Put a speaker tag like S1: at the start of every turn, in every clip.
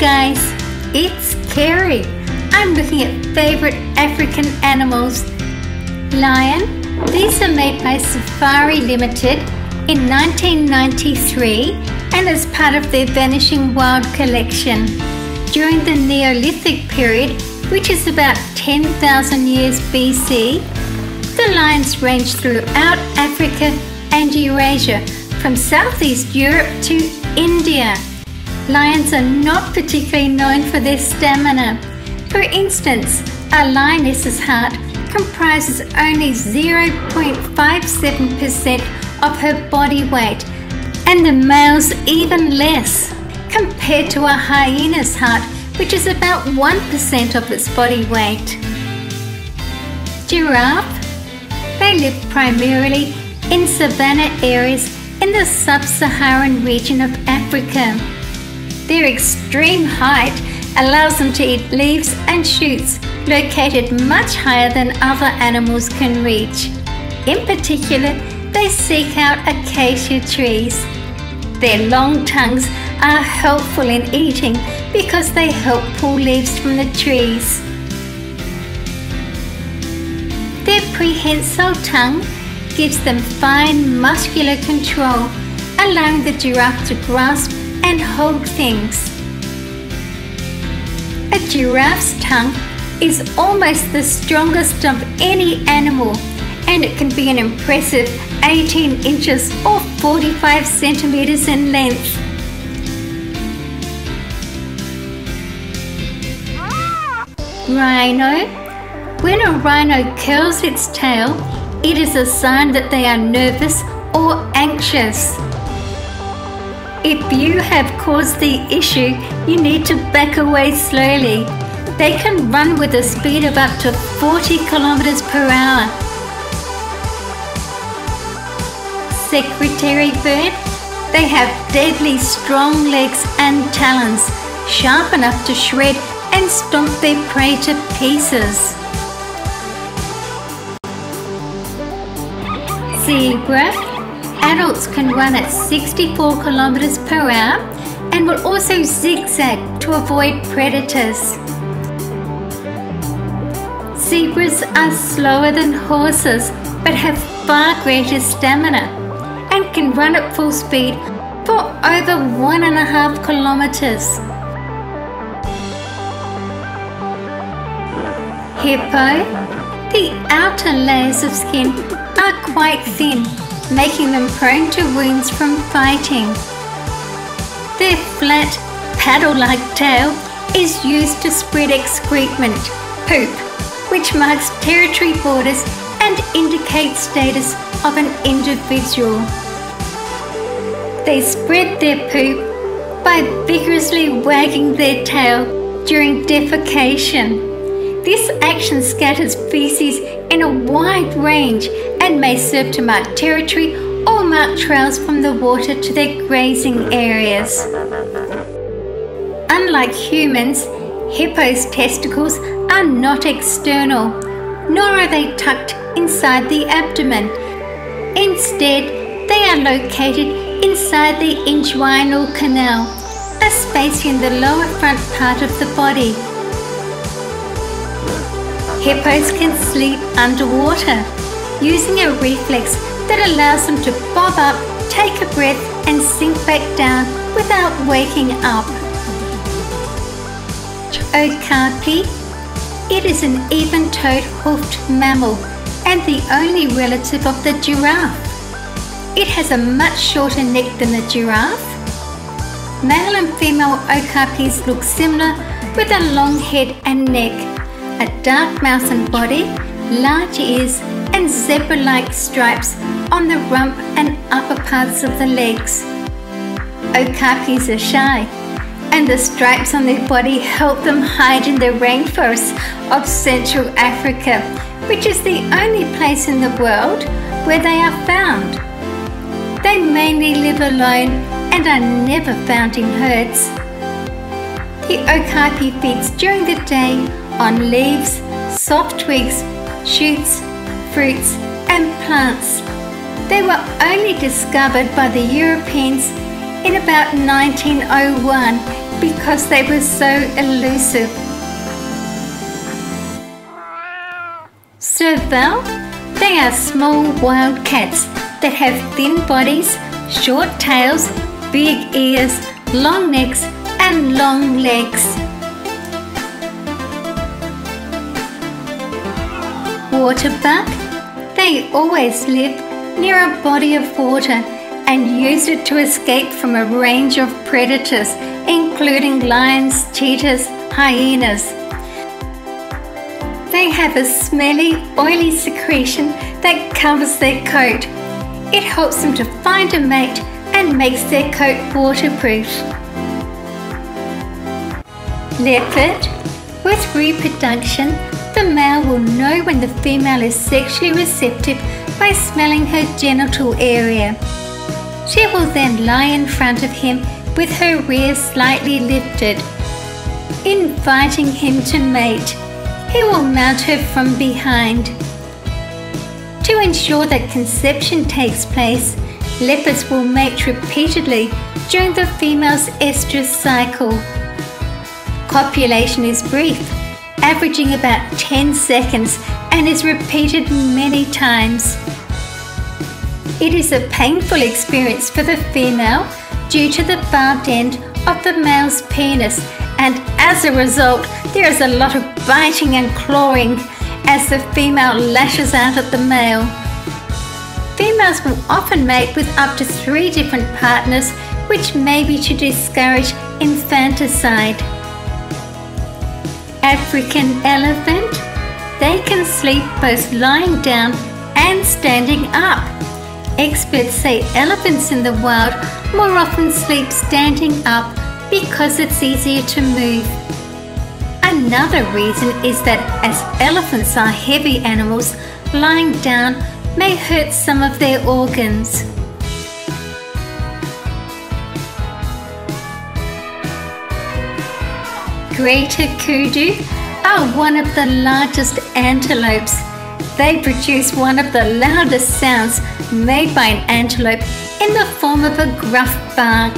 S1: guys, it's Carrie. I'm looking at favorite African animals. Lion, these are made by Safari Limited in 1993 and as part of their Vanishing Wild collection. During the Neolithic period, which is about 10,000 years BC, the lions ranged throughout Africa and Eurasia, from Southeast Europe to India. Lions are not particularly known for their stamina. For instance, a lioness's heart comprises only 0.57% of her body weight, and the male's even less, compared to a hyena's heart, which is about 1% of its body weight. Giraffe. They live primarily in savanna areas in the sub-Saharan region of Africa. Their extreme height allows them to eat leaves and shoots located much higher than other animals can reach. In particular, they seek out acacia trees. Their long tongues are helpful in eating because they help pull leaves from the trees. Their prehensile tongue gives them fine muscular control, allowing the giraffe to grasp and hold things. A giraffe's tongue is almost the strongest of any animal and it can be an impressive 18 inches or 45 centimeters in length. Rhino. When a rhino curls its tail, it is a sign that they are nervous or anxious. If you have caused the issue, you need to back away slowly. They can run with a speed of up to 40 kilometers per hour. Secretary bird, they have deadly strong legs and talons, sharp enough to shred and stomp their prey to pieces. Zebra, Adults can run at 64 kilometers per hour and will also zigzag to avoid predators. Zebras are slower than horses but have far greater stamina and can run at full speed for over one and a half kilometers. Hippo, the outer layers of skin are quite thin making them prone to wounds from fighting. Their flat, paddle-like tail is used to spread excrement, poop, which marks territory borders and indicates status of an individual. They spread their poop by vigorously wagging their tail during defecation. This action scatters feces in a wide range and may serve to mark territory or mark trails from the water to their grazing areas. Unlike humans, hippos' testicles are not external, nor are they tucked inside the abdomen. Instead, they are located inside the inguinal canal, a space in the lower front part of the body. Hippos can sleep underwater using a reflex that allows them to bob up, take a breath and sink back down without waking up. Okapi. It is an even-toed hoofed mammal and the only relative of the giraffe. It has a much shorter neck than the giraffe. Male and female okapis look similar with a long head and neck, a dark mouth and body, large ears and zebra-like stripes on the rump and upper parts of the legs. Okapis are shy and the stripes on their body help them hide in the rainforests of Central Africa, which is the only place in the world where they are found. They mainly live alone and are never found in herds. The okapi feeds during the day on leaves, soft twigs, shoots, fruits and plants. They were only discovered by the Europeans in about 1901 because they were so elusive. Serval, they are small wild cats that have thin bodies, short tails, big ears, long necks and long legs. Waterbuck, they always live near a body of water and use it to escape from a range of predators, including lions, cheetahs, hyenas. They have a smelly, oily secretion that covers their coat. It helps them to find a mate and makes their coat waterproof. Leopard. With reproduction, the male will know when the female is sexually receptive by smelling her genital area. She will then lie in front of him with her rear slightly lifted, inviting him to mate. He will mount her from behind. To ensure that conception takes place, leopards will mate repeatedly during the female's estrus cycle. Copulation is brief, averaging about 10 seconds and is repeated many times. It is a painful experience for the female due to the barbed end of the male's penis and as a result there is a lot of biting and clawing as the female lashes out at the male. Females will often mate with up to three different partners which may be to discourage infanticide. African elephant, they can sleep both lying down and standing up. Experts say elephants in the wild more often sleep standing up because it's easier to move. Another reason is that as elephants are heavy animals, lying down may hurt some of their organs. Greater kudu are one of the largest antelopes they produce one of the loudest sounds made by an antelope in the form of a gruff bark.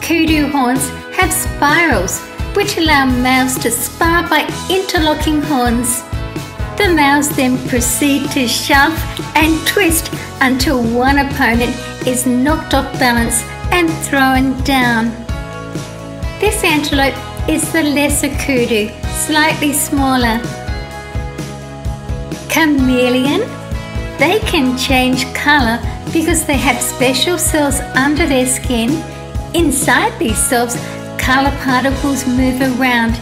S1: Kudu horns have spirals which allow males to spar by interlocking horns. The males then proceed to shove and twist until one opponent is knocked off balance and thrown down. This antelope is the lesser kudu, slightly smaller chameleon. They can change color because they have special cells under their skin. Inside these cells, color particles move around.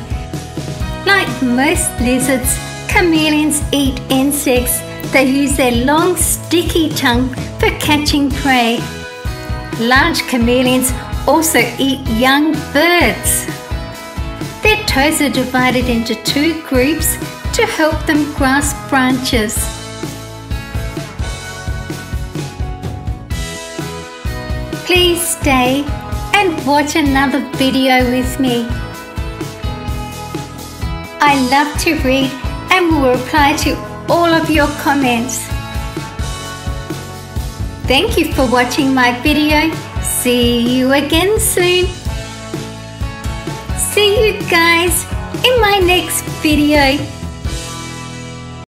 S1: Like most lizards, chameleons eat insects. They use their long, sticky tongue for catching prey. Large chameleons also eat young birds. Their toes are divided into two groups to help them grasp branches. Please stay and watch another video with me. I love to read and will reply to all of your comments. Thank you for watching my video. See you again soon. See you guys in my next video.